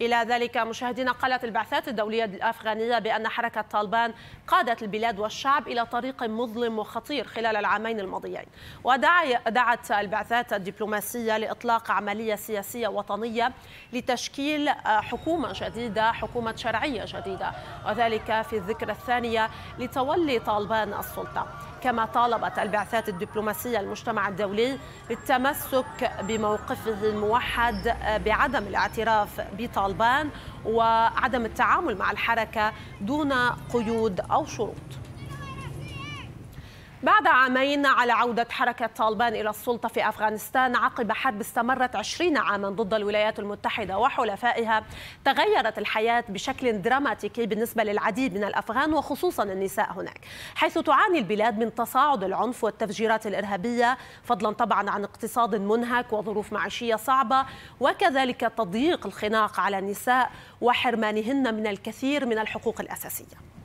إلى ذلك مشاهدينا قالت البعثات الدولية الأفغانية بأن حركة طالبان قادت البلاد والشعب إلى طريق مظلم وخطير خلال العامين الماضيين. ودعت البعثات الدبلوماسية لإطلاق عملية سياسية وطنية لتشكيل حكومة جديدة حكومة شرعية جديدة. وذلك في الذكرى الثانية لتولي طالبان السلطة. كما طالبت البعثات الدبلوماسية المجتمع الدولي بالتمسك بموقفه الموحد بعدم الاعتراف بطالبان وعدم التعامل مع الحركة دون قيود أو شروط. بعد عامين على عودة حركة طالبان إلى السلطة في أفغانستان عقب حرب استمرت عشرين عاما ضد الولايات المتحدة وحلفائها تغيرت الحياة بشكل دراماتيكي بالنسبة للعديد من الأفغان وخصوصا النساء هناك. حيث تعاني البلاد من تصاعد العنف والتفجيرات الإرهابية فضلا طبعا عن اقتصاد منهك وظروف معيشية صعبة وكذلك تضييق الخناق على النساء وحرمانهن من الكثير من الحقوق الأساسية.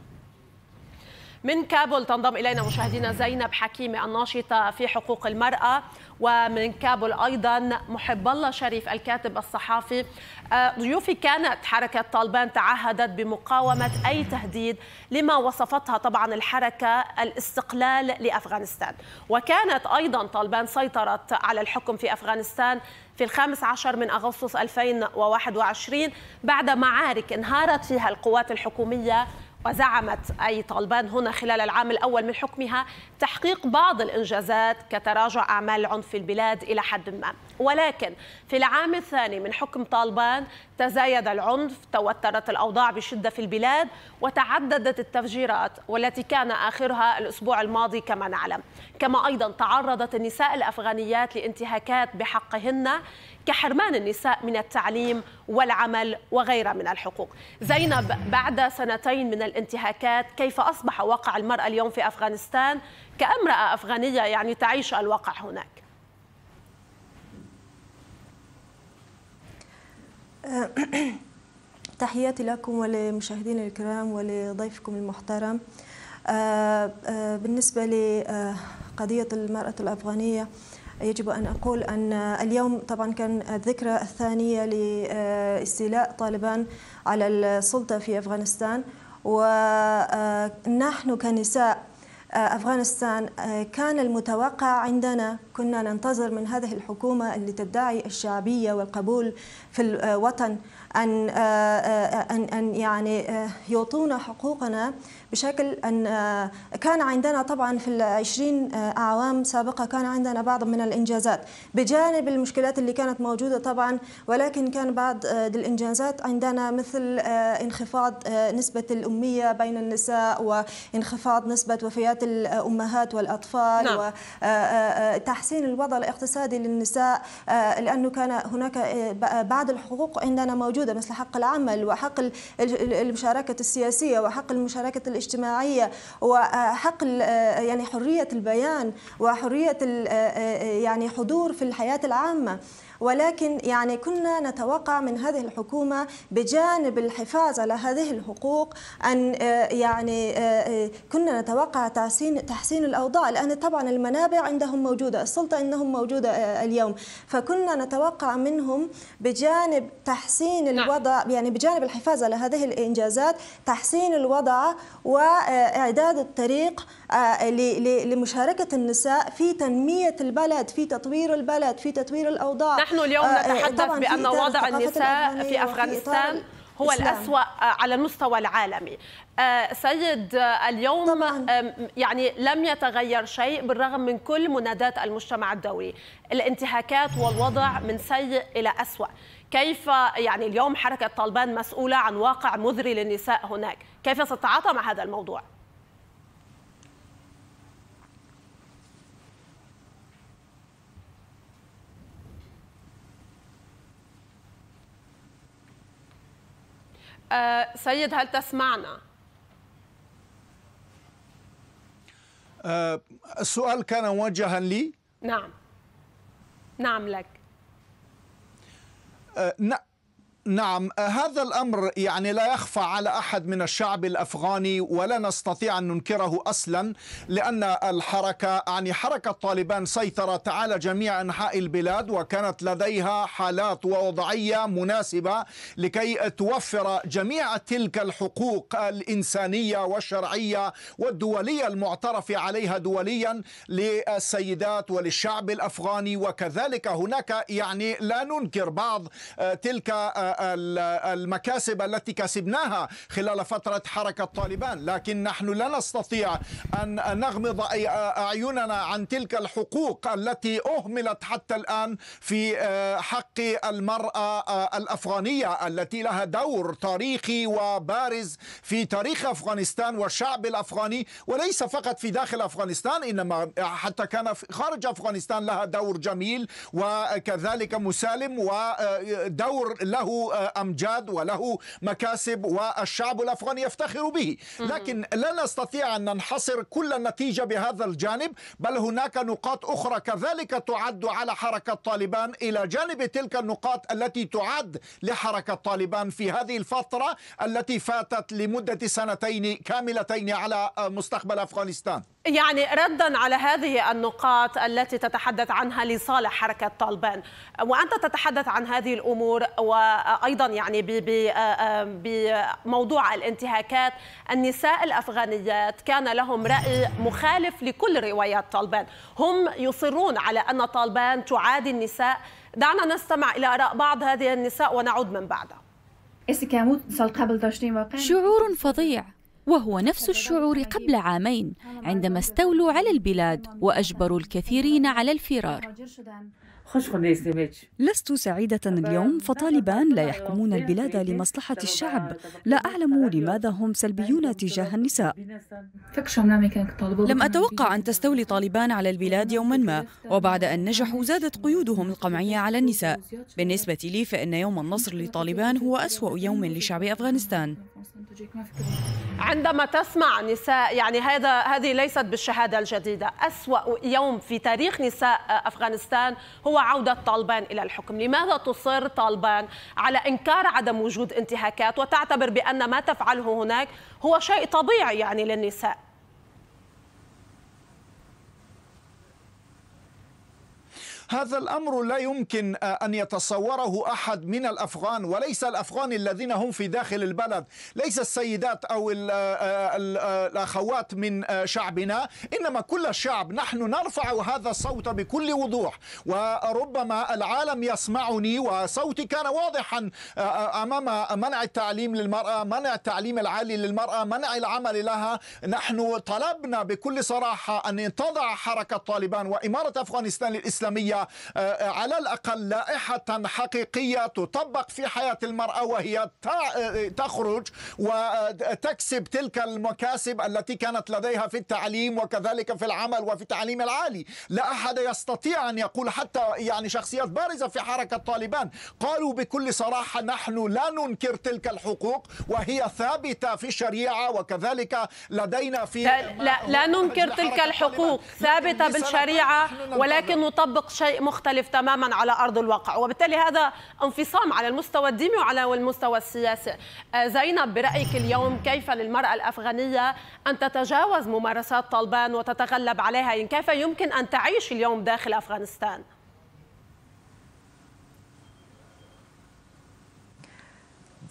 من كابول تنضم إلينا مشاهدينا زينب حكيمي الناشطة في حقوق المرأة ومن كابول أيضا محب الله شريف الكاتب الصحافي. ضيوفي كانت حركة طالبان تعهدت بمقاومة أي تهديد لما وصفتها طبعا الحركة الاستقلال لأفغانستان. وكانت أيضا طالبان سيطرت على الحكم في أفغانستان في الخامس عشر من أغسطس 2021 بعد معارك انهارت فيها القوات الحكومية وزعمت أي طالبان هنا خلال العام الأول من حكمها تحقيق بعض الإنجازات كتراجع أعمال العنف في البلاد إلى حد ما. ولكن في العام الثاني من حكم طالبان تزايد العنف توترت الأوضاع بشدة في البلاد وتعددت التفجيرات والتي كان آخرها الأسبوع الماضي كما نعلم. كما أيضا تعرضت النساء الأفغانيات لانتهاكات بحقهن كحرمان النساء من التعليم والعمل وغيرها من الحقوق. زينب بعد سنتين من الانتهاكات كيف أصبح واقع المرأة اليوم في أفغانستان؟ كأمرأة أفغانية يعني تعيش الواقع هناك. تحياتي لكم ولمشاهدينا الكرام ولضيفكم المحترم. بالنسبة لقضية المرأة الأفغانية يجب أن أقول أن اليوم طبعا كان الذكرى الثانية لاستيلاء طالبان على السلطة في أفغانستان. ونحن كنساء أفغانستان كان المتوقع عندنا كنا ننتظر من هذه الحكومة اللي تدعي الشعبية والقبول في الوطن أن أن أن يعني يعطونا حقوقنا بشكل أن كان عندنا طبعا في العشرين أعوام سابقة كان عندنا بعض من الإنجازات بجانب المشكلات اللي كانت موجودة طبعا ولكن كان بعض الإنجازات عندنا مثل انخفاض نسبة الأمية بين النساء وانخفاض نسبة وفيات الأمهات والأطفال نعم. وتحسين الوضع الاقتصادي للنساء لأنه كان هناك بعض الحقوق عندنا موجودة مثل حق العمل وحق المشاركة السياسية وحق المشاركة الاجتماعية وحق يعني حرية البيان وحرية يعني حضور في الحياة العامة. ولكن يعني كنا نتوقع من هذه الحكومة بجانب الحفاظ على هذه الحقوق أن يعني كنا نتوقع تحسين تحسين الأوضاع لأن طبعا المنابع عندهم موجودة السلطة عندهم موجودة اليوم. فكنا نتوقع منهم بجانب تحسين الوضع يعني بجانب الحفاظ على هذه الإنجازات تحسين الوضع وإعداد الطريق لمشاركة النساء في تنمية البلد في تطوير البلد في تطوير الأوضاع. نحن اليوم نتحدث بأن وضع النساء في أفغانستان هو الأسوأ على المستوى العالمي. سيد اليوم طبعاً. يعني لم يتغير شيء بالرغم من كل منادات المجتمع الدولي. الانتهاكات والوضع من سيء إلى أسوأ. كيف يعني اليوم حركة طالبان مسؤولة عن واقع مذري للنساء هناك؟ كيف ستتعاطى مع هذا الموضوع؟ أه سيد هل تسمعنا؟ أه السؤال كان موجها لي؟ نعم نعم لك نعم هذا الأمر يعني لا يخفى على أحد من الشعب الأفغاني ولا نستطيع أن ننكره أصلا لأن الحركة يعني حركة طالبان سيطرت على جميع أنحاء البلاد وكانت لديها حالات ووضعية مناسبة لكي توفر جميع تلك الحقوق الإنسانية والشرعية والدولية المعترف عليها دوليا للسيدات وللشعب الأفغاني. وكذلك هناك يعني لا ننكر بعض تلك المكاسب التي كسبناها خلال فترة حركة طالبان لكن نحن لا نستطيع أن نغمض أعيننا عن تلك الحقوق التي أهملت حتى الآن في آه، حق المرأة آه، الأفغانية التي لها دور تاريخي وبارز في تاريخ أفغانستان والشعب الأفغاني وليس فقط في داخل أفغانستان إنما حتى كان خارج أفغانستان لها دور جميل وكذلك مسالم ودور له أمجاد وله مكاسب والشعب الأفغاني يفتخر به. لكن لا نستطيع أن ننحصر كل النتيجة بهذا الجانب بل هناك نقاط أخرى كذلك تعد على حركة طالبان إلى جانب تلك النقاط التي تعد لحركة طالبان في هذه الفترة التي فاتت لمدة سنتين كاملتين على مستقبل أفغانستان. يعني ردا على هذه النقاط التي تتحدث عنها لصالح حركة طالبان. وأنت تتحدث عن هذه الأمور وأيضا يعني بموضوع الانتهاكات النساء الأفغانيات كان لهم رأي مخالف لكل روايات طالبان. هم يصرون على أن طالبان تعادي النساء. دعنا نستمع إلى آراء بعض هذه النساء ونعود من بعدها شعور فظيع. وهو نفس الشعور قبل عامين عندما استولوا على البلاد وأجبروا الكثيرين على الفرار. لست سعيدة اليوم فطالبان لا يحكمون البلاد لمصلحة الشعب. لا أعلم لماذا هم سلبيون تجاه النساء. لم أتوقع أن تستولي طالبان على البلاد يوما ما وبعد أن نجحوا زادت قيودهم القمعية على النساء. بالنسبة لي فإن يوم النصر لطالبان هو أسوأ يوم لشعب أفغانستان. عندما تسمع نساء يعني هذا هذه ليست بالشهادة الجديدة. أسوأ يوم في تاريخ نساء أفغانستان هو عودة طالبان إلى الحكم. لماذا تصر طالبان على إنكار عدم وجود انتهاكات؟ وتعتبر بأن ما تفعله هناك هو شيء طبيعي يعني للنساء. هذا الأمر لا يمكن آه، أن يتصوره أحد من الأفغان وليس الأفغان الذين هم في داخل البلد. ليس السيدات أو آه، آه، الأخوات من شعبنا إنما كل الشعب. نحن نرفع هذا الصوت بكل وضوح وربما العالم يسمعني وصوتي كان واضحا أمام منع التعليم للمرأة منع التعليم العالي للمرأة منع العمل لها. نحن طلبنا بكل صراحة أن تضع حركة طالبان وإمارة أفغانستان الاسلاميه آه، على الأقل لائحة حقيقية تطبق في حياة المرأة وهي آه، تخرج وتكسب تلك المكاسب التي كانت لديها في التعليم وكذلك في العمل وفي التعليم العالي. لا أحد يستطيع أن يقول حتى يعني شخصيات بارزة في حركة طالبان قالوا بكل صراحة نحن لا ننكر تلك الحقوق وهي ثابتة في الشريعة وكذلك لدينا في لا, لا, لا ننكر تلك الحقوق ثابتة بالشريعة ولكن نطبق شيء شيء مختلف تماما على أرض الواقع وبالتالي هذا انفصام على المستوى الديني وعلى المستوى السياسي. آه، زينب برأيك اليوم كيف للمرأة الأفغانية أن تتجاوز ممارسات طالبان وتتغلب عليها؟ يعني كيف يمكن أن تعيش اليوم داخل أفغانستان؟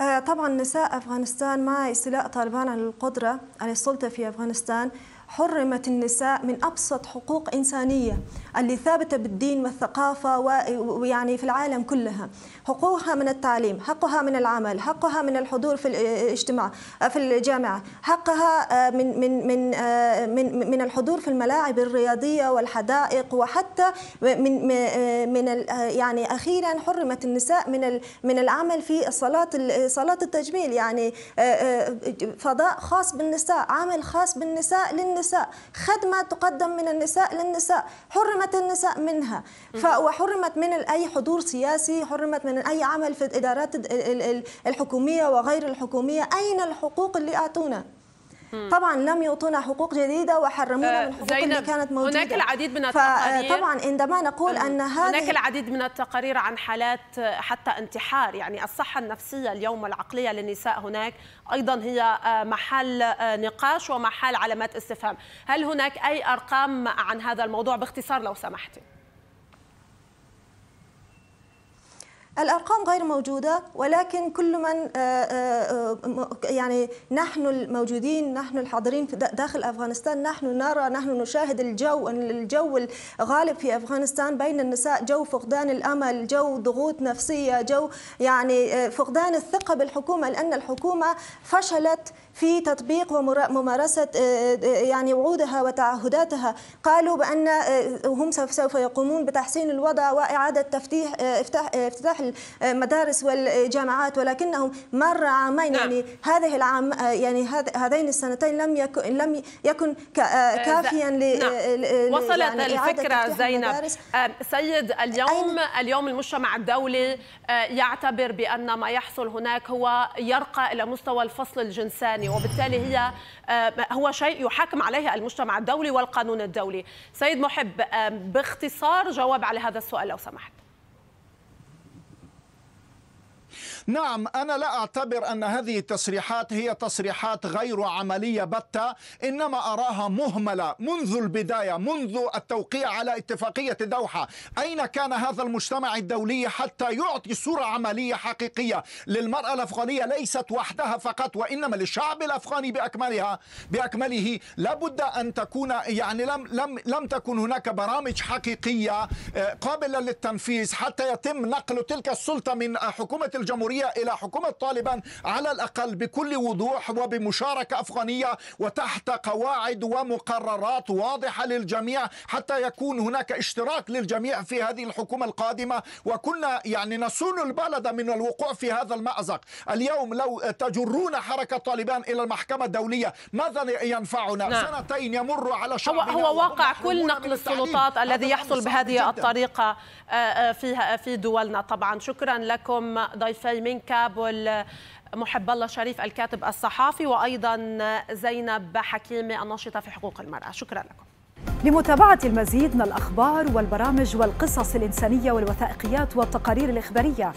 آه، طبعا نساء أفغانستان مع استيلاء طالبان على القدرة على السلطة في أفغانستان. حرمت النساء من أبسط حقوق إنسانية اللي ثابتة بالدين والثقافة ويعني في العالم كلها. حقوقها من التعليم حقها من العمل حقها من الحضور في الاجتماع في الجامعة حقها آه، من من من آه، من من الحضور في الملاعب الرياضية والحدائق وحتى من آه، من يعني أخيرا حرمت النساء من من العمل في الصلاه صلاة التجميل. يعني فضاء خاص بالنساء عمل خاص بالنساء للنساء. خدمة تقدم من النساء للنساء حرمت النساء منها. وحرمت من أي حضور سياسي حرمت من من أي عمل في الإدارات الحكومية وغير الحكومية. أين الحقوق اللي أعطونا طبعا لم يعطونا حقوق جديدة وحرمونا من الحقوق اللي كانت موجودة. هناك العديد من التقارير. فطبعا عندما نقول أن هذه هناك العديد من التقارير عن حالات حتى انتحار يعني الصحة النفسية اليوم والعقلية للنساء هناك أيضا هي محل نقاش ومحل علامات استفهام. هل هناك أي أرقام عن هذا الموضوع؟ باختصار لو سمحتي. الأرقام غير موجودة ولكن كل من يعني نحن الموجودين نحن الحاضرين داخل أفغانستان نحن نرى نحن نشاهد الجو الجو الغالب في أفغانستان بين النساء جو فقدان الأمل جو ضغوط نفسية جو يعني فقدان الثقة بالحكومة لأن الحكومة فشلت في تطبيق وممارسة يعني وعودها وتعهداتها قالوا بأن هم سوف يقومون بتحسين الوضع وإعادة تفتيح افتتاح افتتاح المدارس والجامعات ولكنهم مر عامين نعم. يعني هذه العام يعني هذين السنتين لم يكن لم يكن كافيا ل نعم. وصلت يعني الفكرة زينب سيد اليوم اليوم المجتمع الدولي يعتبر بأن ما يحصل هناك هو يرقى إلى مستوى الفصل الجنساني وبالتالي هي هو شيء يحاكم عليه المجتمع الدولي والقانون الدولي. سيد محب باختصار جواب على هذا السؤال لو سمحت. نعم أنا لا أعتبر أن هذه التصريحات هي تصريحات غير عملية بتة إنما أراها مهملة منذ البداية منذ التوقيع على اتفاقية دوحة. أين كان هذا المجتمع الدولي حتى يعطي صورة عملية حقيقية للمرأة الأفغانية ليست وحدها فقط وإنما للشعب الأفغاني بأكملها؟ بأكمله لابد أن تكون يعني لم لم لم تكن هناك برامج حقيقية قابلة للتنفيذ حتى يتم نقل تلك السلطة من حكومة الجمهورية إلى حكومة طالبان على الأقل بكل وضوح وبمشاركة أفغانية وتحت قواعد ومقررات واضحة للجميع حتى يكون هناك اشتراك للجميع في هذه الحكومة القادمة. وكنا يعني نصون البلد من الوقوع في هذا المأزق. اليوم لو تجرون حركة طالبان إلى المحكمة الدولية ماذا ينفعنا؟ نعم. سنتين يمر على هو, هو واقع كل نقل السلطات الذي يحصل بهذه جداً. الطريقة في في دولنا طبعا. شكرا لكم ضيفي من كابول محب الله شريف الكاتب الصحافي وأيضا زينب حكيمة الناشطة في حقوق المرأة. شكرا لكم. لمتابعة المزيد من الأخبار والبرامج والقصص الإنسانية والوثائقيات والتقارير الإخبارية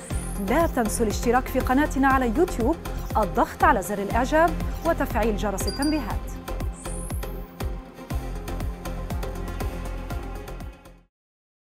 لا تنسوا الاشتراك في قناتنا على يوتيوب الضغط على زر الإعجاب وتفعيل جرس التنبيهات.